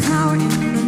Power. in the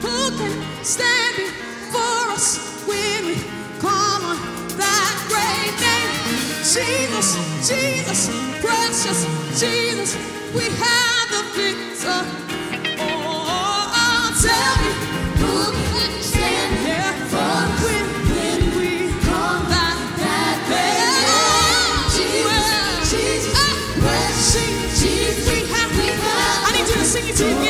who can stand before us when we call on that great name. Jesus, Jesus, precious Jesus, we have the victory. Oh, tell me who can stand yeah. sing it to.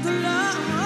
The Lord.